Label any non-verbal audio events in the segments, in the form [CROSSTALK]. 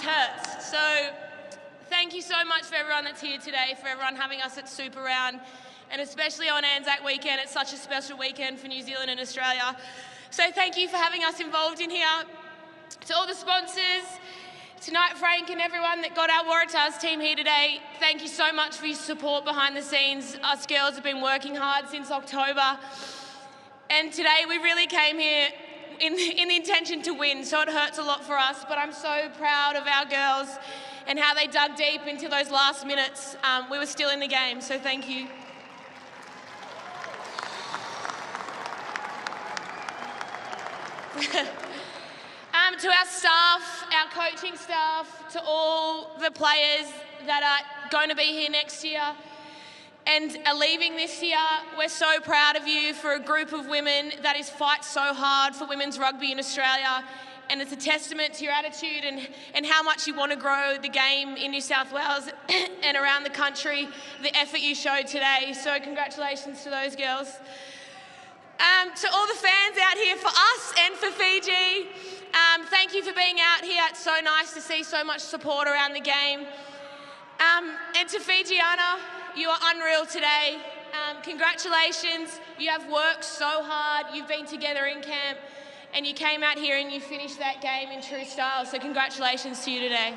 this hurts. So thank you so much for everyone that's here today, for everyone having us at Super Round, and especially on Anzac weekend. It's such a special weekend for New Zealand and Australia. So thank you for having us involved in here. To all the sponsors, tonight Frank and everyone that got our Waratahs team here today, thank you so much for your support behind the scenes. Us girls have been working hard since October. And today we really came here in, in the intention to win, so it hurts a lot for us. But I'm so proud of our girls and how they dug deep into those last minutes. Um, we were still in the game, so thank you. [LAUGHS] um, to our staff, our coaching staff, to all the players that are going to be here next year and leaving this year, we're so proud of you for a group of women that is fight so hard for women's rugby in Australia. And it's a testament to your attitude and, and how much you want to grow the game in New South Wales [COUGHS] and around the country, the effort you showed today. So, congratulations to those girls. Um, to all the fans out here for us and for Fiji, um, thank you for being out here. It's so nice to see so much support around the game. Um, and to Fijiana, you are unreal today. Um, congratulations. You have worked so hard. You've been together in camp and you came out here and you finished that game in true style. So, congratulations to you today.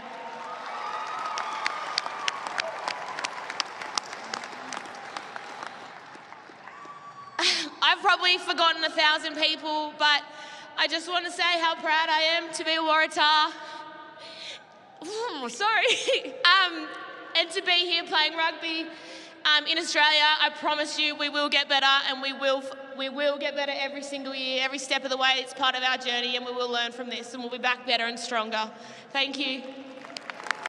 [SIGHS] I've probably forgotten a thousand people, but I just want to say how proud I am to be a Waratah. Ooh, [LAUGHS] sorry. [LAUGHS] um, and to be here playing rugby um, in Australia. I promise you, we will get better, and we will we will get better every single year, every step of the way. It's part of our journey, and we will learn from this, and we'll be back better and stronger. Thank you.